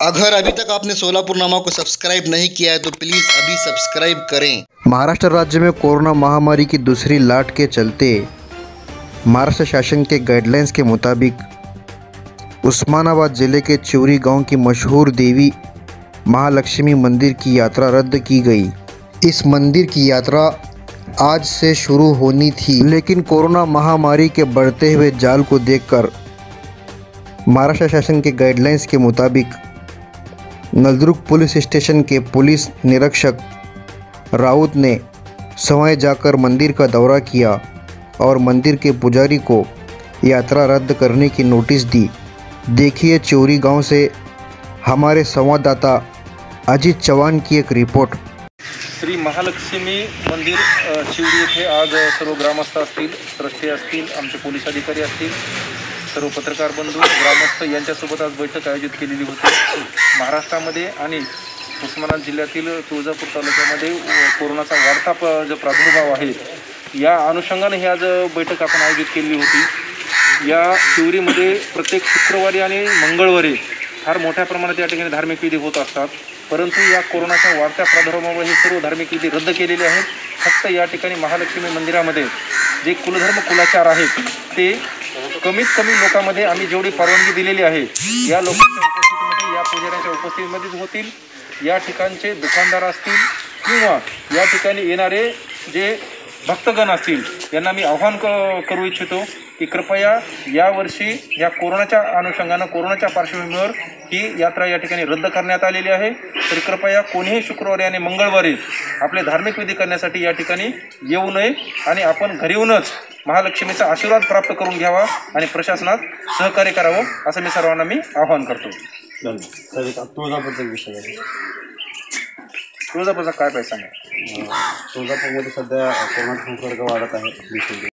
अगर अभी तक आपने सोलापुर नामा को सब्सक्राइब नहीं किया है तो प्लीज़ अभी सब्सक्राइब करें। महाराष्ट्र राज्य में कोरोना महामारी की दूसरी लाट के चलते महाराष्ट्र शासन के गाइडलाइंस के मुताबिक उस्मानाबाद ज़िले के चिवरी गाँव की मशहूर देवी महालक्ष्मी मंदिर की यात्रा रद्द की गई। इस मंदिर की यात्रा आज से शुरू होनी थी, लेकिन कोरोना महामारी के बढ़ते हुए जाल को देखकर महाराष्ट्र शासन के गाइडलाइंस के मुताबिक नलदुर्ग पुलिस स्टेशन के पुलिस निरीक्षक राउत ने समय जाकर मंदिर का दौरा किया और मंदिर के पुजारी को यात्रा रद्द करने की नोटिस दी। देखिए चोरी गाँव से हमारे संवाददाता अजीत चौहान की एक रिपोर्ट। श्री महालक्ष्मी मंदिर शिवडी येथे आज सर्व ग्रामस्थ असतील ट्रस्टी असतील आमचे पोलीस अधिकारी असतील सर्व पत्रकार बंधू ग्रामस्थ यांच्यासोबत आज बैठक आयोजित केलेली होती. महाराष्ट्रामध्ये आणि उस्मानाबाद जिल्ह्यातील तुळजापूर तालुक्यामध्ये कोरोनाचा वाढता प जो प्रादुर्भाव आहे या अनुषंगाने ही आज बैठक आपण आयोजित केलेली होती. या शिवरीमध्ये प्रत्येक शुक्रवारी आणि मंगळवारी फार मोठ्या प्रमाणात या ठिकाणी धार्मिक विधी होत असतात. परंतु या कोरोनाच्या वाढत्या प्रादुर्भावामुळे हे सर्व धार्मिक विधी रद्द केलेले आहेत. फक्त या ठिकाणी महालक्ष्मी मंदिरामध्ये जे कुलधर्म कुलाचार आहेत ते कमीत कमी लोकांमध्ये आम्ही जेवढी परवानगी दिलेली आहे या लोकांच्या उपस्थितीमध्ये या पुजाऱ्यांच्या उपस्थितीमध्येच होतील. या ठिकाणचे दुकानदार असतील किंवा या ठिकाणी येणारे जे भक्तगण असतील यांना मी आव्हान क करू इच्छितो की कृपया यावर्षी या कोरोनाच्या अनुषंगानं कोरोनाच्या पार्श्वभूमीवर ही यात्रा या ठिकाणी रद्द करण्यात आलेली आहे. तर कृपया कोणीही शुक्रवारी आणि मंगळवारी आपले धार्मिक विधी करण्यासाठी या ठिकाणी येऊ नये आणि आपण घरी येऊनच महालक्ष्मीचा आशीर्वाद प्राप्त करून घ्यावा आणि प्रशासनात सहकार्य करावं असं मी सर्वांना मी आवाहन करतो. धन्यवाद. तुळजापूरचा विषय तुळजापूरचा काय सांगा? अं, तुळजापूरमध्ये सध्या कोरोनाचा संसर्ग वाढत आहे.